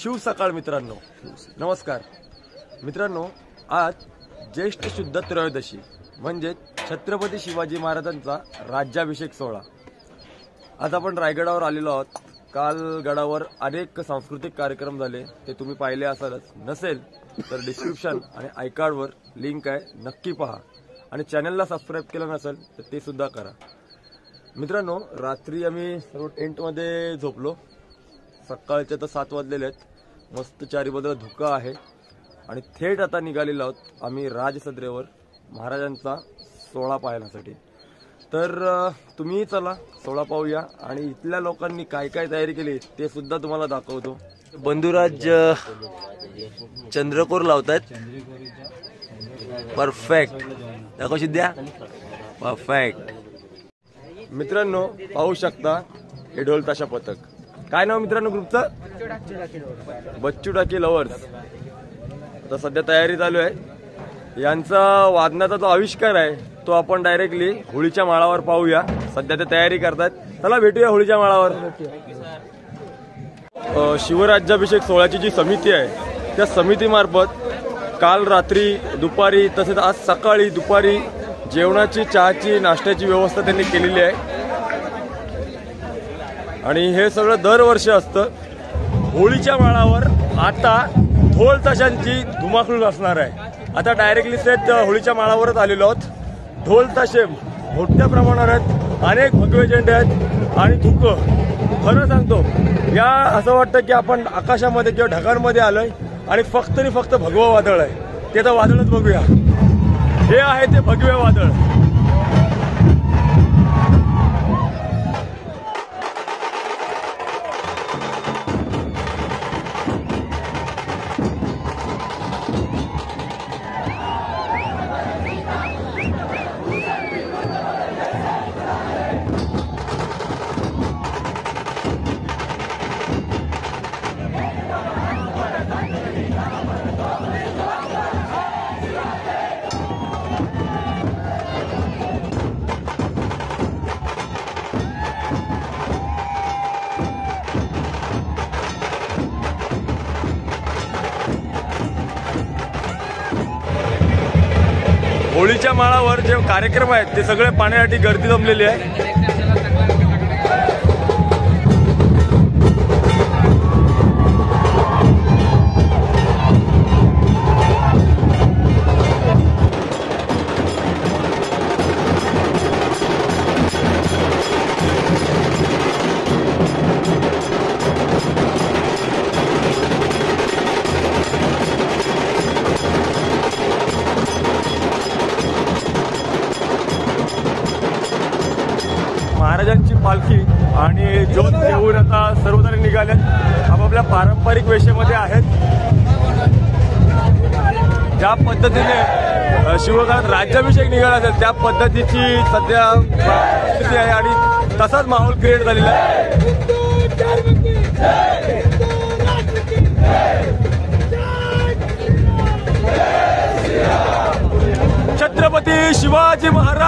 शिव सकाळ मित्रांनो. नमस्कार. मित्रांनो आज ज्येष्ठ शुद्ध त्रयोदशी म्हणजे छत्रपती शिवाजी महाराजांचा राज्याभिषेक सोहळा. आज आपण रायगडावर आलेलो आहोत. काल गडावर अनेक सांस्कृतिक कार्यक्रम झाले. ते तुम्ही पाहिले असालच. नसेल तर डिस्क्रिप्शन आणि आयकार्डवर लिंक आहे. नक्की पहा. आणि चॅनलला सबस्क्राईब केलं नसेल तर ते सुद्धा करा. मित्रांनो रात्री आम्ही सर्व टेंटमध्ये झोपलो. सकाळचे तर सात वाजलेले आहेत. मस्त चारीबद्दल धुका आहे. आणि थेट आता निघालेलो आहोत आम्ही राजसद्रेवर महाराजांचा सोहळा पाहण्यासाठी. तर तुम्ही चला सोहळा पाहूया. आणि इथल्या लोकांनी काय काय तयारी केली ते सुद्धा तुम्हाला दाखवतो. बंधुराज चंद्रकोर लावतायत. परफेक्ट दाखव सिद्ध्या. परफेक्ट मित्रांनो पाहू शकता हे ढोल पथक. काय नाव मित्रांनो ग्रुपचं? बच्चू टाकी लवर्स आता सध्या तयारी चालू आहे. यांचा वादनाचा जो आविष्कार आहे तो आपण डायरेक्टली होळीच्या माळावर पाहूया. सध्या ते तयारी करतात चला भेटूया होळीच्या माळावर. शिवराज्याभिषेक सोहळ्याची जी समिती आहे त्या समितीमार्फत काल रात्री दुपारी तसेच आज सकाळी दुपारी जेवणाची चहाची नाश्त्याची व्यवस्था त्यांनी केलेली आहे. आणि हे सगळं दरवर्षी असतं. होळीच्या माळावर आता ढोल ताशांची धुमाकूळ असणार आहे. आता डायरेक्टली सेट होळीच्या माळावरच आलेलो आहोत. ढोल ताशे मोठ्या प्रमाणावर आहेत. अनेक भगवे झेंडे आहेत. आणि धुकं. खरं सांगतो या असं वाटतं की आपण आकाशामध्ये किंवा ढगांमध्ये आलोय आणि फक्त आणि फक्त भगवं वादळ आहे. ते तर वादळच बघूया. हे आहे ते भगवे वादळ. होळीच्या माळावर जे कार्यक्रम आहेत ते सगळे पाण्यासाठी गर्दी जमलेली आहे. आणि ज्योत घेऊन आता सर्वजण निघाले आपापल्या पारंपरिक वेशेमध्ये आहेत. ज्या पद्धतीने शिवकाळात राज्याभिषेक निघाला असेल त्या पद्धतीची सध्या स्थिती आहे आणि तसाच माहोल क्रिएट झालेला आहे. छत्रपती शिवाजी महाराज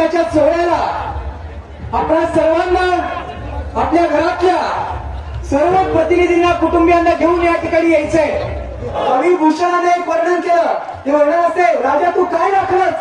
राज्याभिषेकाच्या सोहळ्याला आपल्या सर्वांना आपल्या घरातल्या सर्व प्रतिनिधींना कुटुंबियांना घेऊन या ठिकाणी यायचंय. कवी भूषणाने एक वर्णन केलं. ते वर्णन असे राजा तू काय राखलंस?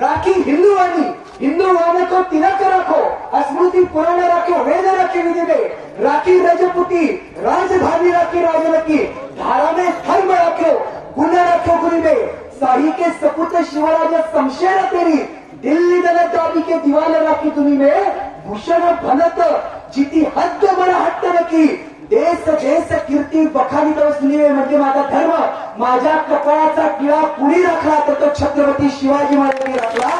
राखी हिंदू वाणी हिंदू वाणी को तिलक राखो. अस्मृती पुराण राखो वेद राखी विधिले राखी रजपुती राजधानी राखी राजनकी धारा धर्म राखो गुण राखो गुरुदे शाही के सपूत शिवराज शमशेर तेरी दिल्ली दल दाबी के दीवाल राखी तुम्ही में भूषण भनत जिती हद्द बड़ा हट्ट नकी देश देश कीर्ती बखानी तो सुनिवे म्हणजे माझा धर्म माझ्या कपाळाचा किळा कुणी राखला तर तो छत्रपती शिवाजी महाराजांनी राखला.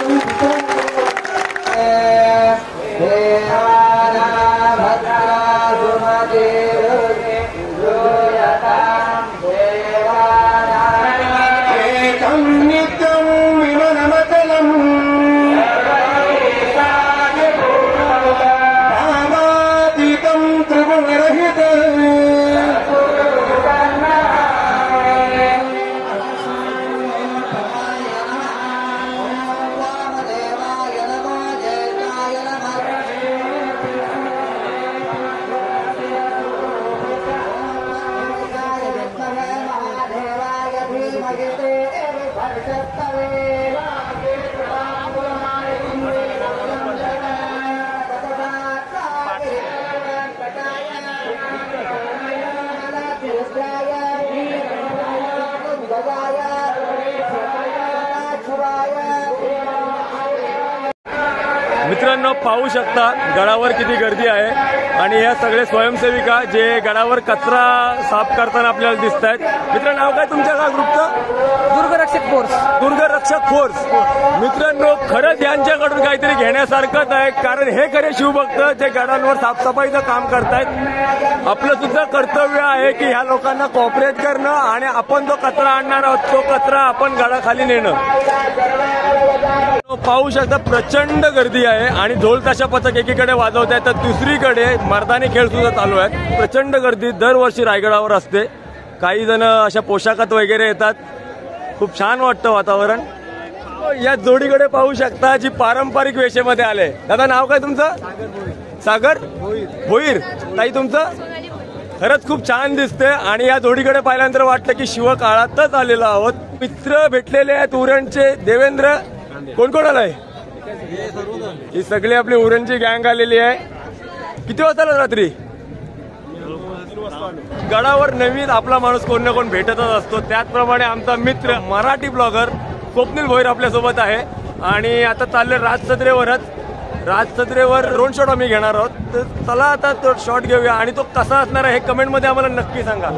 तुम्ही भूषण शकता. गडावर किती गर्दी आहे. आणि या सगळे स्वयंसेविका जे गडावर कचरा साफ करताना आपल्याला दिसत आहेत मित्र नाव काय तुमच्या का ग्रुपचं? दुर्गरक्षक फोर्स. दुर्ग रक्षक फोर्स. मित्रांनो खरंच यांच्याकडून काहीतरी घेण्यासारखंच आहे. कारण हे खरे शिवभक्त जे गडांवर साफसफाईचं काम करतायत आपलं सुद्धा कर्तव्य आहे की ह्या लोकांना कॉपरेट करणं आणि आपण जो कचरा आणणार आहोत तो कचरा आपण गडाखाली नेणं. पाहू शकता प्रचंड गर्दी आहे आणि ढोल ताशा पथक एकीकडे वाजवत आहे तर दुसरीकडे मर्दानी खेळ सुद्धा चालू आहेत. प्रचंड गर्दी दरवर्षी रायगडावर असते. काही जण अशा पोशाखात वगैरे येतात. खूप छान वाटतं वातावरण. या जोडीकडे पाहू शकता जी पारंपरिक वेशेमध्ये आले. दादा नाव काय तुमचं? सागर भोईर. ताई तुमचं? खरंच खूप छान दिसते आणि या जोडीकडे पाहिल्यानंतर वाटलं की शिवकाळातच आलेलो आहोत. मित्र भेटलेले आहेत उरणचे देवेंद्र. कोण कोण आलाय? ही सगळी आपली उरणची गँग आलेली आहे. किती वाजता रात्री? गडावर नवीन आपला माणूस कोण ना कोण भेटतच असतो. त्याचप्रमाणे आमचा मित्र मराठी ब्लॉगर स्वप्नील भोईर आपल्यासोबत आहे. आणि आता चालले राजसत्रेवरच राजसत्रेवर रोड शॉट आम्ही घेणार आहोत. तर चला आता तो शॉट घेऊया. आणि तो कसा असणार आहे हे कमेंटमध्ये आम्हाला नक्की सांगा.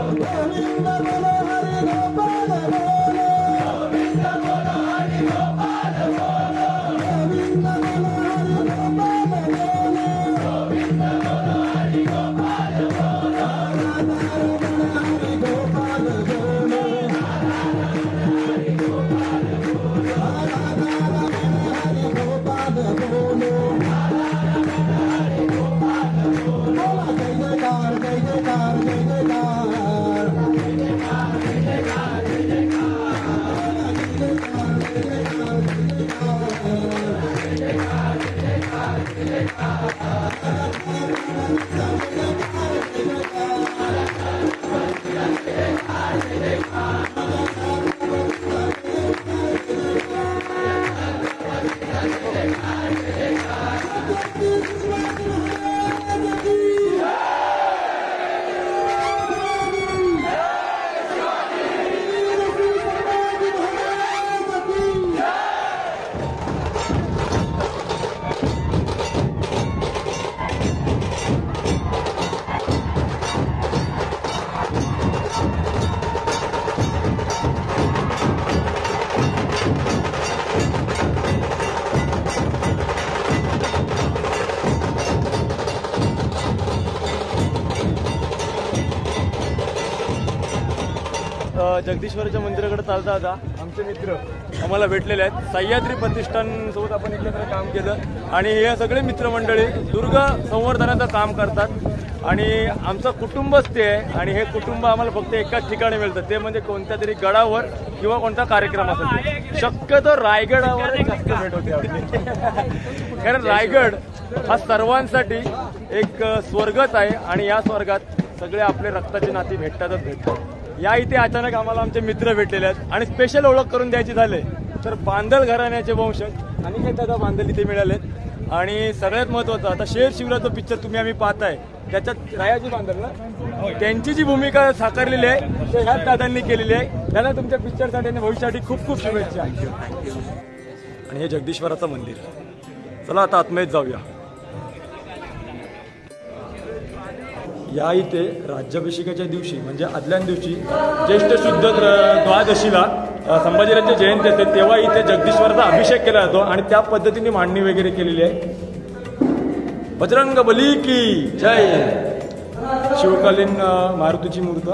जगदीश्वराच्या मंदिराकडे चालता आता. आमचे मित्र आम्हाला भेटलेले आहेत. सह्याद्री प्रतिष्ठानसोबत आपण एकत्र काम केलं. आणि हे सगळे मित्रमंडळी दुर्ग संवर्धनाचं काम करतात. आणि आमचं कुटुंबच ते आहे. आणि हे कुटुंब आम्हाला फक्त एकाच ठिकाणी मिळतं. ते म्हणजे कोणत्या तरी गडावर किंवा कोणता कार्यक्रम असेल शक्यतो रायगडावर जास्त भेट होते कारण रायगड हा सर्वांसाठी एक स्वर्गच आहे. आणि या स्वर्गात सगळे आपले रक्ताचे नाती भेटतातच भेटतात. या इथे अचानक आम्हाला आमचे मित्र भेटलेले आहेत. आणि स्पेशल ओळख करून द्यायची झाले तर बांदल घराण्याचे वंशज आणि दादा बांदल इथे मिळालेत आणि सगळ्यात महत्वाचं आता शेर शिवराचं पिक्चर तुम्ही आम्ही पाहताय. त्याच्यात रायाजी बांदल ना? त्यांची जी भूमिका साकारलेली आहे ते ह्याच दादांनी केलेली आहे. त्यांना तुमच्या पिक्चरसाठी आणि भविष्यासाठी खूप खूप शुभेच्छा. आणि हे जगदीश्वराचं मंदिर. चला आता आत्मेत जाऊया. या इथे राज्याभिषेकाच्या दिवशी म्हणजे आदल्या दिवशी ज्येष्ठ शुद्ध द्वादशीला अ, संभाजीराजे जयंती असते तेव्हा इथे जगदीश्वराचा अभिषेक केला जातो आणि त्या पद्धतीने मांडणी वगैरे केलेली आहे. बजरंग बली की जय! शिवकालीन मारुतीची मूर्त.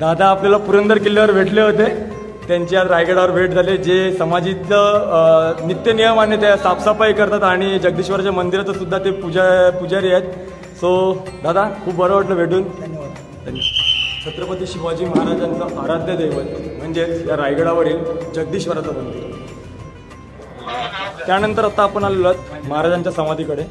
दादा आपल्याला पुरंदर किल्ल्यावर भेटले होते. त्यांची आज रायगडावर भेट झाली. जे समाजीचं नित्य नियमाने त्या साफसफाई करतात आणि जगदीश्वराच्या मंदिराचं सुद्धा ते पूजा पुजारी आहेत. सो दादा खूप बरं वाटलं भेटून. धन्यवाद. छत्रपती शिवाजी महाराजांचं आराध्य दैवत म्हणजेच या रायगडावरील जगदीश्वराचं मंदिर. त्यानंतर आता आपण आलेलो आहोत महाराजांच्या समाधीकडे.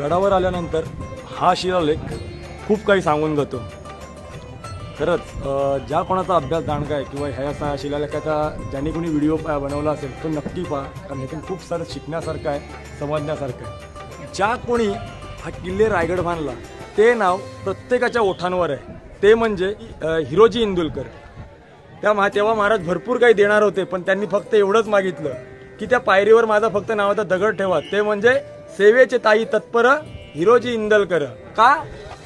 गडावर आल्यानंतर हा शिलालेख खूप काही सांगून जातो. खरंच ज्या कोणाचा अभ्यास जाणका आहे किंवा ह्या असा शिलालेखाचा ज्याने कोणी व्हिडिओ बनवला असेल तो नक्की पहा कारण ह्यातून खूप सारं शिकण्यासारखं आहे समजण्यासारखं आहे. ज्या कोणी हा किल्ले रायगड बांधला ते नाव प्रत्येकाच्या ओठांवर आहे. ते म्हणजे हिरोजी इंदुलकर. त्या महा तेव्हा महाराज भरपूर काही देणार होते पण त्यांनी फक्त एवढंच मागितलं की त्या पायरीवर माझा फक्त नावाचा दगड ठेवा. ते म्हणजे सेवेचे ताई तत्पर हिरोजी इंदलकर. का?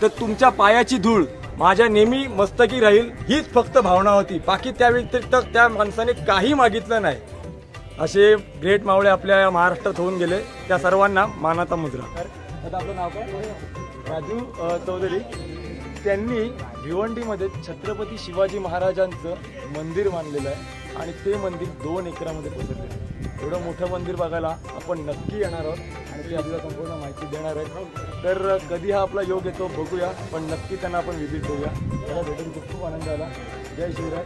तर तुमच्या पायाची धूळ. माझ्या नेहमी मस्तकी राहील हीच फक्त भावना होती. बाकी त्या व्यतिरिक्त त्या माणसाने काही मागितलं नाही. असे ग्रेट मावळे आपल्या या महाराष्ट्रात होऊन गेले. त्या सर्वांना मानाचा मुजरा आता आपलं नाव काय? राजू चौधरी. त्यांनी भिवंडीमध्ये छत्रपती शिवाजी महाराजांचं मंदिर बांधलेलं आहे. आणि ते मंदिर दोन एकरामध्ये पसरले. एवढं मोठं मंदिर बघायला आपण नक्की येणार आहोत आणि ते आपल्याला संपूर्ण माहिती देणार आहेत तर कधी हा आपला योग येतो बघूया पण नक्की त्यांना आपण व्हिजिट देऊया. त्याला भेटून खूप खूप आनंद आला जय शिवराय.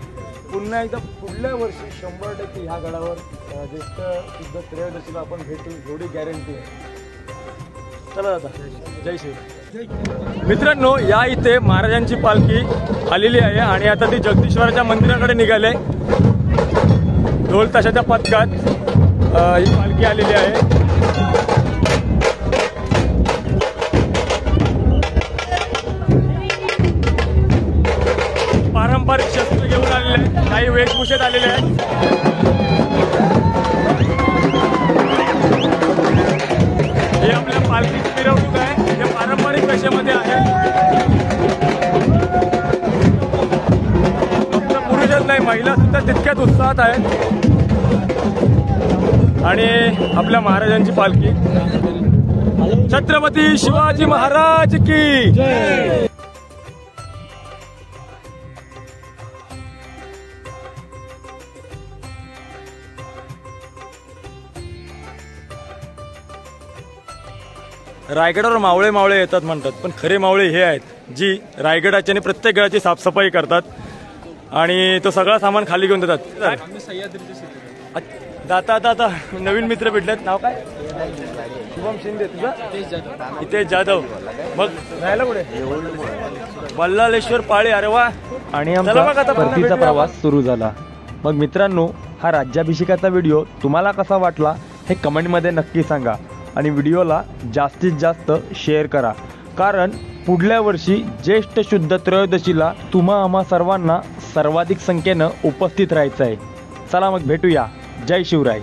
पुन्हा एकदा पुढल्या वर्षी शंभर टक्के ह्या गडावर ज्येष्ठ शुद्ध त्रयोदशीला आपण भेटू एवढी गॅरंटी आहे. चला दादा. जय श्री मित्रांनो या इथे महाराजांची पालखी आलेली आहे आणि आता ती जगदीश्वराच्या मंदिराकडे निघाले. ढोल ताशाच्या पथकात ही पालखी आलेली आहे. पारंपरिक शस्त्र घेऊन आलेले आहेत. काही वेशभूषेत आलेले आहेत. हे आपल्या पालखीची मिरवणूक आहे. हे पारंपरिक वेशामध्ये आहे. फक्त पुरुषच नाही महिला सुद्धा तितक्याच उत्साहात आहेत. आणि आपल्या महाराजांची पालखी. छत्रपती शिवाजी महाराज की. रायगडावर मावळे मावळे येतात म्हणतात पण खरे मावळे हे आहेत जी रायगडाची आणि प्रत्येक गडाची साफसफाई करतात आणि तो सगळा सामान खाली घेऊन देतात. आता आता नवीन मित्र भेटलेत. नाव काय? शुभम शिंदे तुझं? इथे जाधव. मग? राहायला कुठे? बल्लालेश्वर पाळे अरे वा. आणि आमचा परतीचा प्रवास सुरू झाला. मग मित्रांनो हा राज्याभिषेकाचा व्हिडिओ तुम्हाला कसा वाटला हे कमेंटमध्ये नक्की सांगा. आणि व्हिडिओला जास्तीत जास्त शेअर करा. कारण पुढल्या वर्षी ज्येष्ठ शुद्ध त्रयोदशीला तुम्हा आम्हा सर्वांना सर्वाधिक संख्येनं उपस्थित राहायचं आहे चला मग भेटूया. जय शिवराय.